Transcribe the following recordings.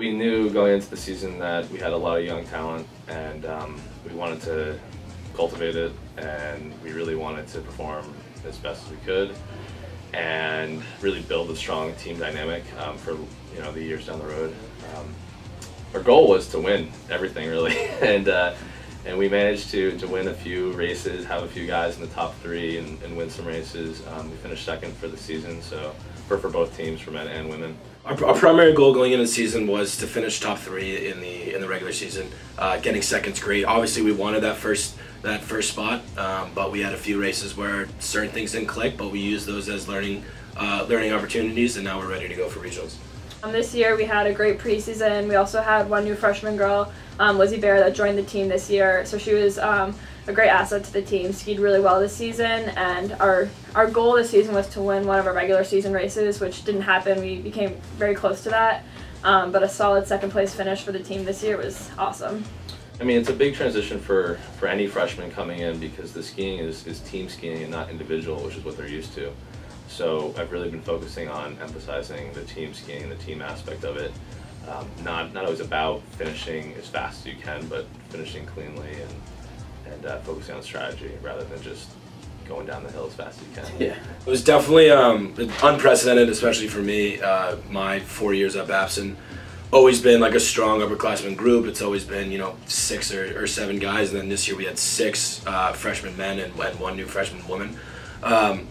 We knew going into the season that we had a lot of young talent and um, we wanted to cultivate it and we really wanted to perform as best as we could and really build a strong team dynamic um, for you know the years down the road. Um, our goal was to win everything really and uh, and we managed to, to win a few races, have a few guys in the top three and, and win some races. Um, we finished second for the season so for, for both teams, for men and women. Our, our, primary goal going into the season was to finish top three in the in the regular season. Uh, getting second's great. Obviously, we wanted that first that first spot, um, but we had a few races where certain things didn't click, but we used those as learning uh, learning opportunities, and now we're ready to go for regionals. Um, this year we had a great preseason. We also had one new freshman girl, um, Lizzie Bear, that joined the team this year. So she was um, a great asset to the team. Skied really well this season, and our our goal this season was to win one of our regular season races, which didn't happen. We became very close to that, um, but a solid second place finish for the team this year was awesome. I mean, it's a big transition for, for any freshman coming in because the skiing is, is team skiing and not individual, which is what they're used to. So I've really been focusing on emphasizing the team skiing, the team aspect of it. Um, not not always about finishing as fast as you can, but finishing cleanly and and uh, focusing on strategy rather than just going down the hill as fast as you can. Yeah, it was definitely um, unprecedented, especially for me. Uh, my four years at Babson, always been like a strong upperclassmen group. It's always been you know six or, or seven guys, and then this year we had six uh, freshman men and, and, one new freshman woman. Um,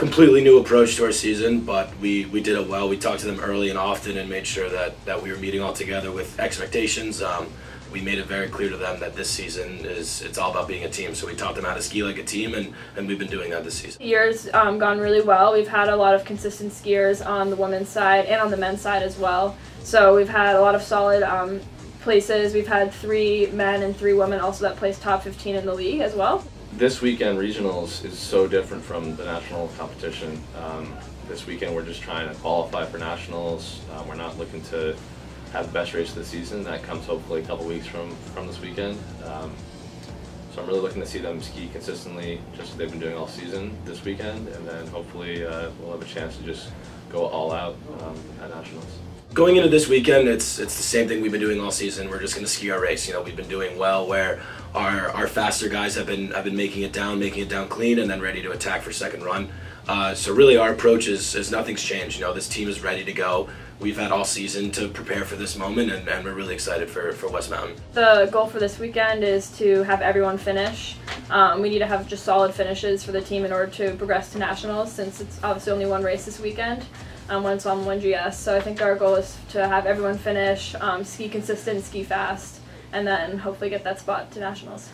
completely new approach to our season, but we, we did it well. We talked to them early and often and made sure that, that we were meeting all together with expectations. Um, we made it very clear to them that this season is it's all about being a team. So we taught them how to ski like a team, and, and we've been doing that this season. Year's um, gone really well. We've had a lot of consistent skiers on the women's side and on the men's side as well. So we've had a lot of solid um, places. We've had three men and three women also that placed top 15 in the league as well. This weekend regionals is so different from the national competition. Um, this weekend we're just trying to qualify for nationals. Uh, we're not looking to have the best race of the season. That comes hopefully a couple weeks from, from this weekend. Um, so I'm really looking to see them ski consistently, just as they've been doing all season this weekend, and then hopefully uh, we'll have a chance to just go all out um, at nationals. Going into this weekend, it's it's the same thing we've been doing all season. We're just going to ski our race. You know, we've been doing well where our our faster guys have been have been making it down, making it down clean, and then ready to attack for second run. Uh, so really, our approach is, is nothing's changed. You know, this team is ready to go we've had all season to prepare for this moment, and, and, we're really excited for, for West Mountain. The goal for this weekend is to have everyone finish. Um, we need to have just solid finishes for the team in order to progress to nationals, since it's obviously only one race this weekend. Um, when it's on one GS, so I think our goal is to have everyone finish, um, ski consistent, ski fast, and then hopefully get that spot to nationals.